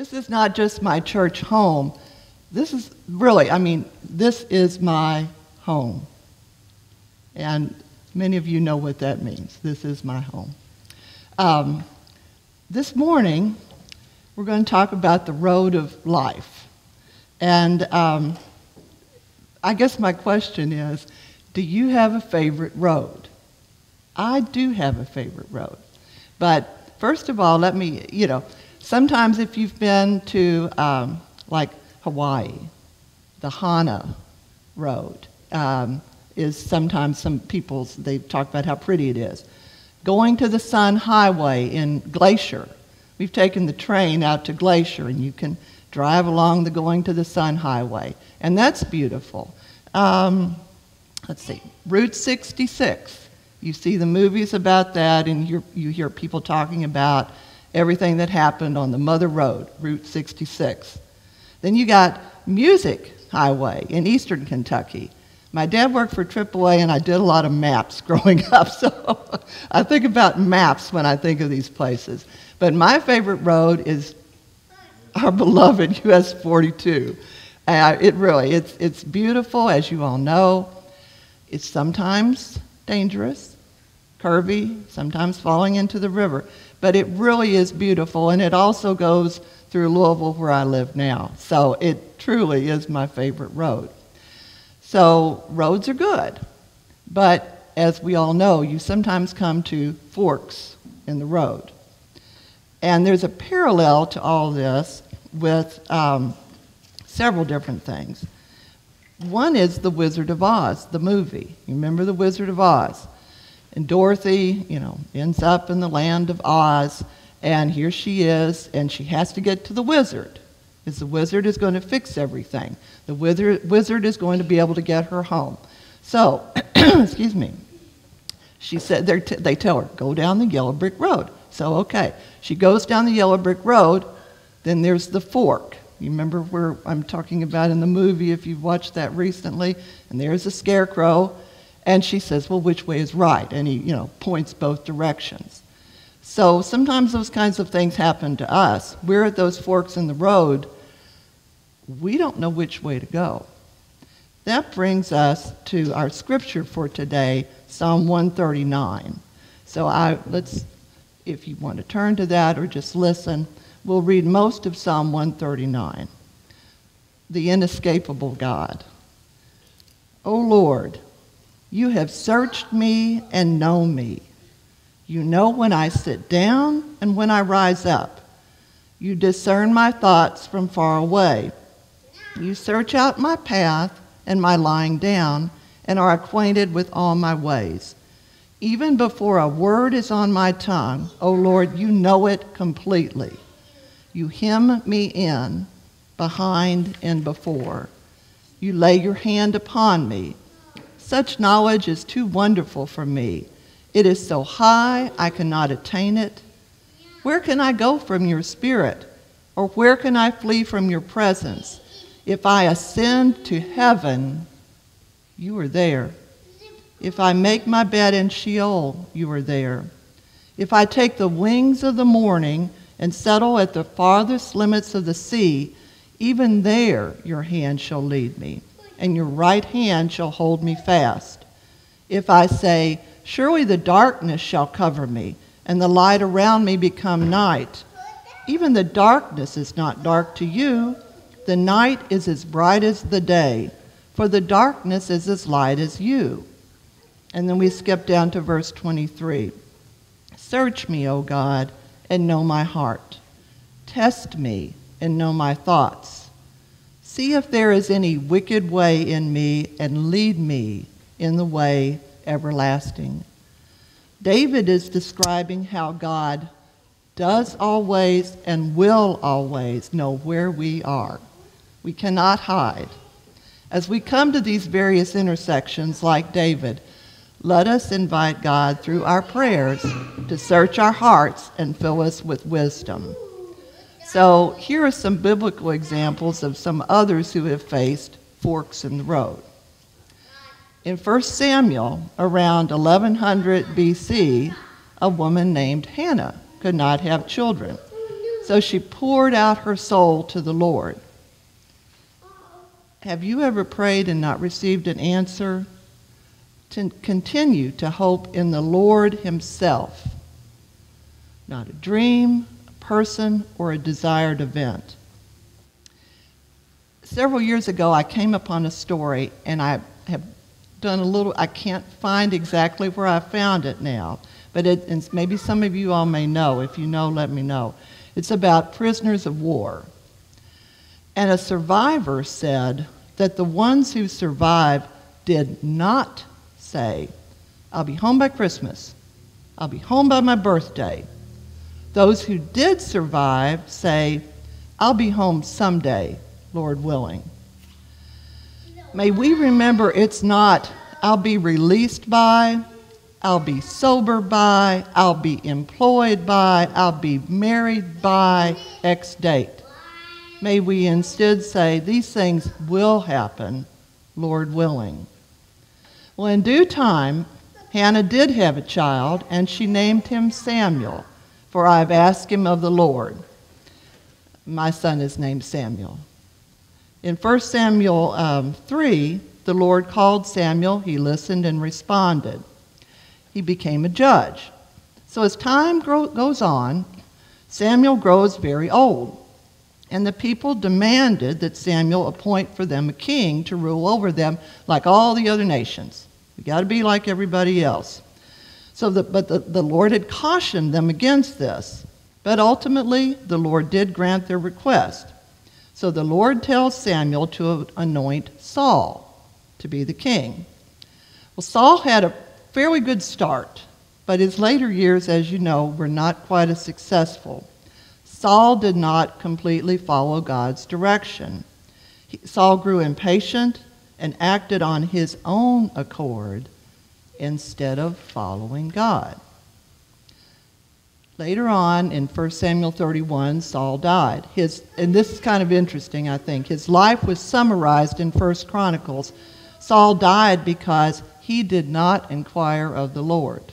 This is not just my church home. This is really, I mean, this is my home. And many of you know what that means. This is my home. Um, this morning, we're going to talk about the road of life. And um, I guess my question is do you have a favorite road? I do have a favorite road. But first of all, let me, you know, sometimes if you've been to um, like Hawaii, the Hana Road um, is sometimes some people's, they talk about how pretty it is. Going to the Sun Highway in Glacier, we've taken the train out to Glacier and you can drive along the Going to the Sun Highway, and that's beautiful. Um, let's see, Route 66. You see the movies about that, and you you hear people talking about everything that happened on the Mother Road, Route 66. Then you got Music Highway in eastern Kentucky. My dad worked for AAA, and I did a lot of maps growing up, so I think about maps when I think of these places. But my favorite road is our beloved US 42. Uh, it really, it's, it's beautiful, as you all know. It's sometimes dangerous, curvy, sometimes falling into the river. But it really is beautiful, and it also goes through Louisville where I live now. So it truly is my favorite road. So roads are good, but as we all know, you sometimes come to forks in the road. And there's a parallel to all this with um, several different things. One is The Wizard of Oz, the movie. You remember The Wizard of Oz? And Dorothy, you know, ends up in the land of Oz, and here she is, and she has to get to the wizard, because the wizard is going to fix everything. The wizard, wizard is going to be able to get her home. So, excuse me. She said, they tell her, go down the yellow brick road. So, okay. She goes down the yellow brick road, then there's the fork. You remember where I'm talking about in the movie if you've watched that recently? And there's a scarecrow, and she says, Well, which way is right? And he, you know, points both directions. So sometimes those kinds of things happen to us. We're at those forks in the road. We don't know which way to go. That brings us to our scripture for today, Psalm 139. So I, let's, if you want to turn to that or just listen, we'll read most of Psalm 139. The inescapable God. O Lord, you have searched me and known me. You know when I sit down and when I rise up. You discern my thoughts from far away. You search out my path and my lying down and are acquainted with all my ways. Even before a word is on my tongue, O Lord, you know it completely. You hem me in, behind and before. You lay your hand upon me. Such knowledge is too wonderful for me. It is so high, I cannot attain it. Where can I go from your spirit? Or where can I flee from your presence? If I ascend to heaven, you are there. If I make my bed in Sheol, you are there. If I take the wings of the morning and settle at the farthest limits of the sea, even there your hand shall lead me, and your right hand shall hold me fast. If I say, Surely the darkness shall cover me, and the light around me become night. Even the darkness is not dark to you. The night is as bright as the day, for the darkness is as light as you. And then we skip down to verse 23. Search me, O God and know my heart. Test me and know my thoughts. See if there is any wicked way in me and lead me in the way everlasting. David is describing how God does always and will always know where we are. We cannot hide. As we come to these various intersections, like David, let us invite God through our prayers to search our hearts and fill us with wisdom. So, here are some biblical examples of some others who have faced forks in the road. In 1 Samuel, around 1100 BC, a woman named Hannah could not have children. So she poured out her soul to the Lord. Have you ever prayed and not received an answer? To continue to hope in the Lord Himself, not a dream, person, or a desired event. Several years ago, I came upon a story, and I have done a little, I can't find exactly where I found it now, but it, maybe some of you all may know. If you know, let me know. It's about prisoners of war. And a survivor said that the ones who survived did not say, I'll be home by Christmas. I'll be home by my birthday. Those who did survive say, I'll be home someday, Lord willing. May we remember it's not, I'll be released by, I'll be sober by, I'll be employed by, I'll be married by X date. May we instead say, These things will happen, Lord willing. Well, in due time, Hannah did have a child, and she named him Samuel, for I have asked him of the Lord. My son is named Samuel. In 1 Samuel um, 3, the Lord called Samuel, he listened and responded. He became a judge. So as time grow, goes on, Samuel grows very old. And the people demanded that Samuel appoint for them a king to rule over them like all the other nations. We got to be like everybody else. So but the, the Lord had cautioned them against this. But ultimately, the Lord did grant their request. So the Lord tells Samuel to anoint Saul to be the king. Well, Saul had a fairly good start, but his later years, as you know, were not quite as successful. Saul did not completely follow God's direction. He, Saul grew impatient and acted on his own accord instead of following God. Later on in 1 Samuel 31, Saul died. His, and this is kind of interesting, I think. His life was summarized in 1 Chronicles. Saul died because he did not inquire of the Lord.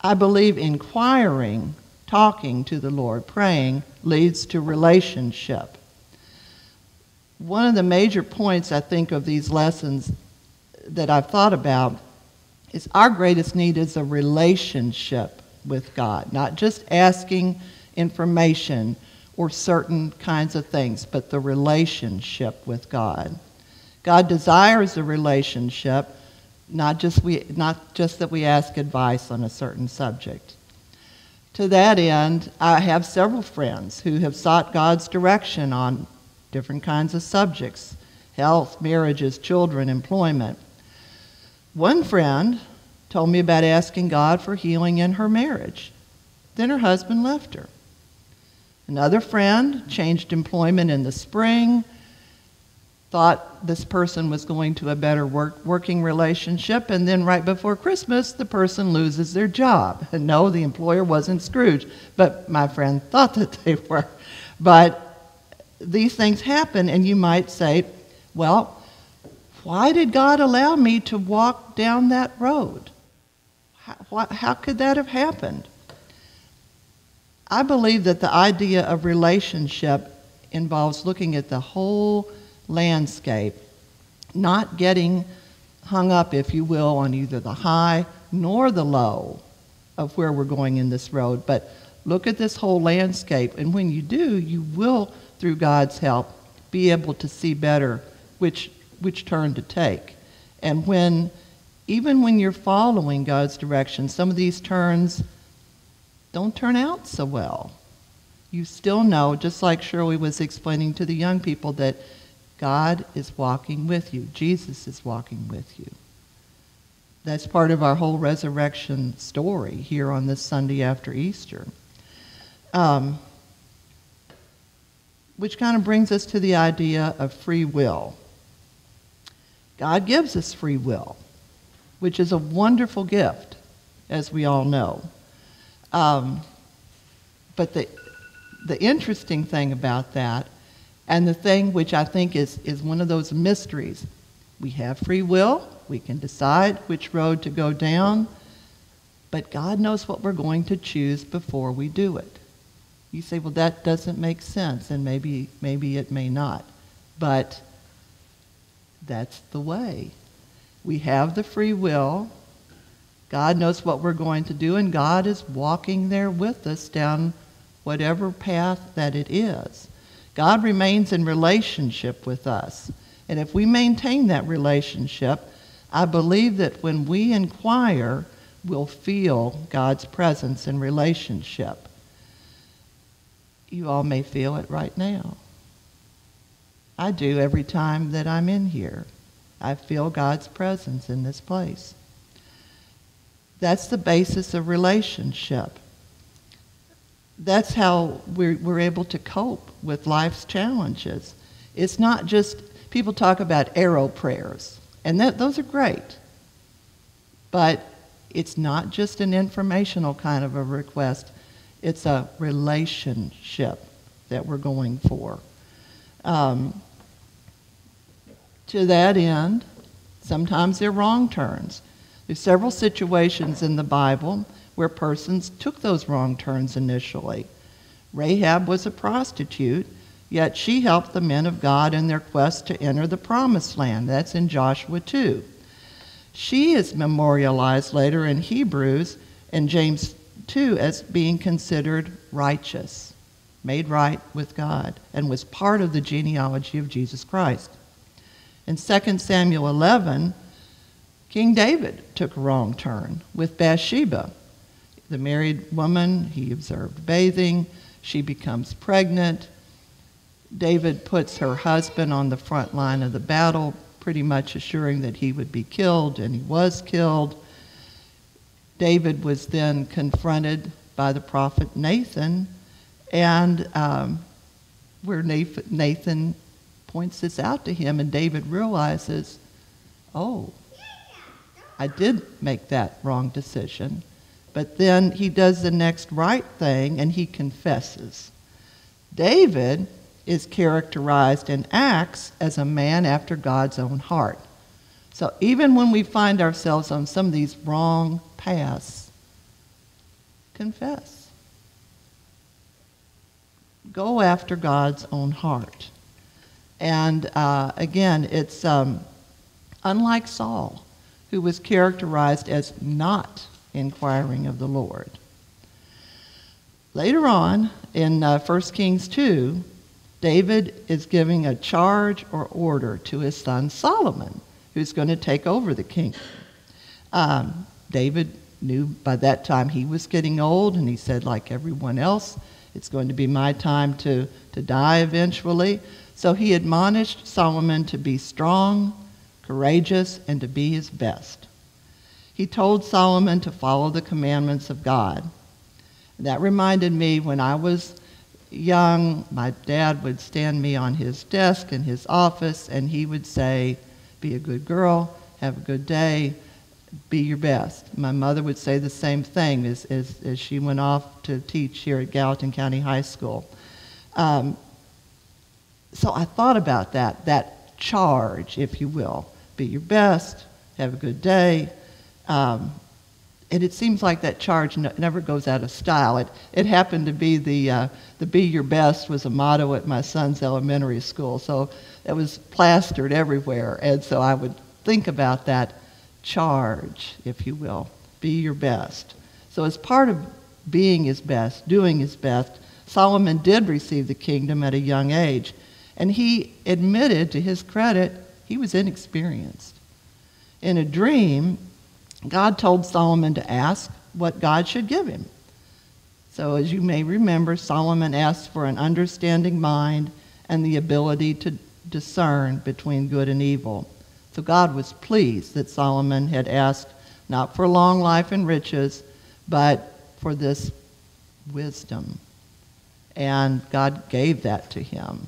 I believe inquiring talking to the Lord, praying, leads to relationship. One of the major points, I think, of these lessons that I've thought about is our greatest need is a relationship with God, not just asking information or certain kinds of things, but the relationship with God. God desires a relationship, not just, we, not just that we ask advice on a certain subject. To that end, I have several friends who have sought God's direction on different kinds of subjects health, marriages, children, employment. One friend told me about asking God for healing in her marriage. Then her husband left her. Another friend changed employment in the spring, thought this person was going to a better work, working relationship, and then right before Christmas, the person loses their job. And no, the employer wasn't Scrooge, but my friend thought that they were. But these things happen, and you might say, well, why did God allow me to walk down that road? How, how could that have happened? I believe that the idea of relationship involves looking at the whole landscape, not getting hung up, if you will, on either the high nor the low of where we're going in this road, but look at this whole landscape. And when you do, you will, through God's help, be able to see better which, which turn to take. And when, even when you're following God's direction, some of these turns don't turn out so well. You still know, just like Shirley was explaining to the young people, that God is walking with you. Jesus is walking with you. That's part of our whole resurrection story here on this Sunday after Easter. Um, which kind of brings us to the idea of free will. God gives us free will, which is a wonderful gift, as we all know. Um, but the, the interesting thing about that and the thing which I think is, is one of those mysteries we have free will, we can decide which road to go down, but God knows what we're going to choose before we do it. You say, well, that doesn't make sense, and maybe, maybe it may not. But that's the way. We have the free will. God knows what we're going to do, and God is walking there with us down whatever path that it is. God remains in relationship with us. And if we maintain that relationship, I believe that when we inquire, we'll feel God's presence and relationship. You all may feel it right now. I do every time that I'm in here. I feel God's presence in this place. That's the basis of relationship. That's how we're, we're able to cope with life's challenges. It's not just, people talk about arrow prayers, and that, those are great. But it's not just an informational kind of a request, it's a relationship that we're going for. Um, to that end, sometimes they're wrong turns. There's several situations in the Bible where persons took those wrong turns initially. Rahab was a prostitute, yet she helped the men of God in their quest to enter the promised land. That's in Joshua 2. She is memorialized later in Hebrews and James 2 as being considered righteous, made right with God, and was part of the genealogy of Jesus Christ. In 2 Samuel 11, King David took a wrong turn with Bathsheba. The married woman, he observed bathing. She becomes pregnant. David puts her husband on the front line of the battle, pretty much assuring that he would be killed, and he was killed. David was then confronted by the prophet Nathan, and um, where Nathan points this out to him, and David realizes, oh, I did make that wrong decision. But then he does the next right thing and he confesses. David is characterized in Acts as a man after God's own heart. So even when we find ourselves on some of these wrong paths, confess. Go after God's own heart. And uh, again, it's um, unlike Saul, who was characterized as not inquiring of the Lord. Later on, in uh, 1 Kings 2, David is giving a charge or order to his son Solomon, who's going to take over the kingdom. Um, David knew by that time he was getting old, and he said, like everyone else, it's going to be my time to, to die eventually. So he admonished Solomon to be strong, courageous, and to be his best. He told Solomon to follow the commandments of God. That reminded me when I was young, my dad would stand me on his desk in his office and he would say, Be a good girl, have a good day, be your best. My mother would say the same thing as, as, as she went off to teach here at Gallatin County High School. Um, so I thought about that, that charge, if you will. Be your best, have a good day. Um, and it seems like that charge never goes out of style. It, it happened to be the, uh, the be your best was a motto at my son's elementary school. So it was plastered everywhere. And so I would think about that charge, if you will. Be your best. So as part of being his best, doing his best, Solomon did receive the kingdom at a young age. And he admitted, to his credit, he was inexperienced. In a dream, God told Solomon to ask what God should give him. So, as you may remember, Solomon asked for an understanding mind and the ability to discern between good and evil. So, God was pleased that Solomon had asked not for long life and riches, but for this wisdom. And God gave that to him.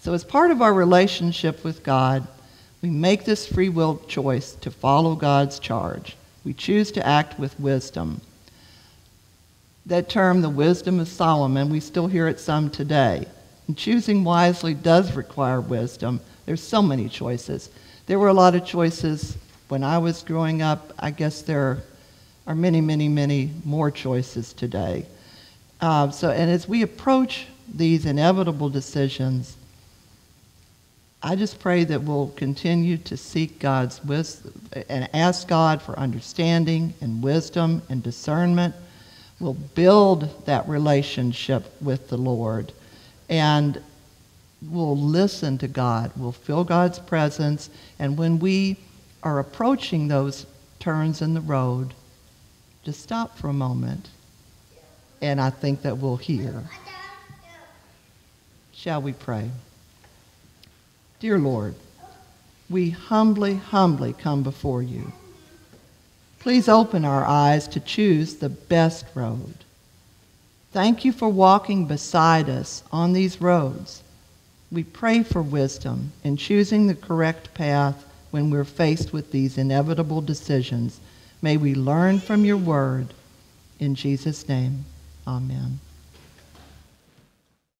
So, as part of our relationship with God, we make this free will choice to follow God's charge. We choose to act with wisdom. That term, the wisdom of Solomon, we still hear it some today. And choosing wisely does require wisdom. There's so many choices. There were a lot of choices when I was growing up. I guess there are many, many, many more choices today. Uh, so, and as we approach these inevitable decisions, I just pray that we'll continue to seek God's wisdom and ask God for understanding and wisdom and discernment. We'll build that relationship with the Lord and we'll listen to God. We'll feel God's presence. And when we are approaching those turns in the road, just stop for a moment. And I think that we'll hear. Shall we pray? Dear Lord, we humbly, humbly come before you. Please open our eyes to choose the best road. Thank you for walking beside us on these roads. We pray for wisdom in choosing the correct path when we're faced with these inevitable decisions. May we learn from your word. In Jesus' name, amen.